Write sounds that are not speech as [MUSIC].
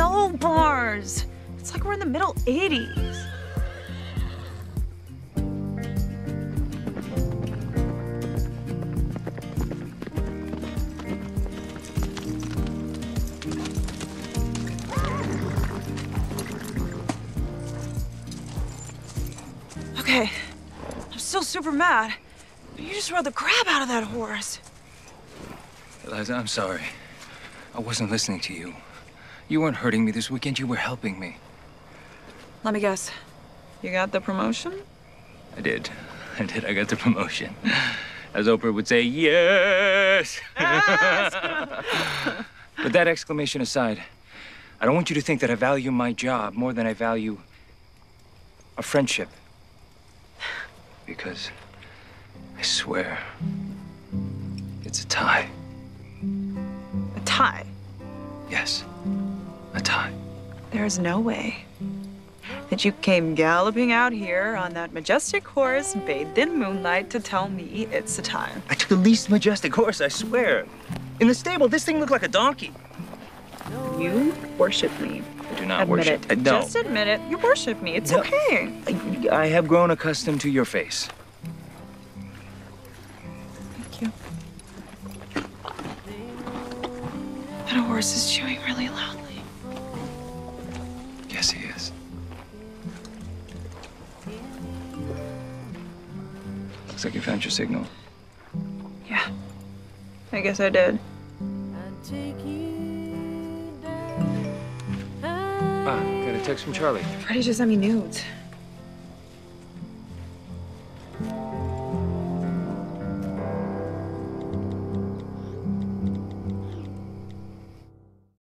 no bars. It's like we're in the middle 80s. Okay, I'm still super mad. But you just rode the crap out of that horse. Eliza, I'm sorry. I wasn't listening to you. You weren't hurting me this weekend, you were helping me. Let me guess. You got the promotion? I did. I did. I got the promotion. As Oprah would say, yes! [LAUGHS] but that exclamation aside, I don't want you to think that I value my job more than I value a friendship. Because I swear, it's a tie. A tie. Yes, a tie. There's no way that you came galloping out here on that majestic horse bathed in moonlight to tell me it's a tie. I took the least majestic horse, I swear. In the stable, this thing looked like a donkey. You worship me. I do not admit worship. it. Uh, no. Just admit it. You worship me. It's No. okay. I, I have grown accustomed to your face. Thank you. That horse is chewing really loudly. Looks like you found your signal. Yeah. I guess I did. Ah, got a text from Charlie. Freddie just sent me nudes.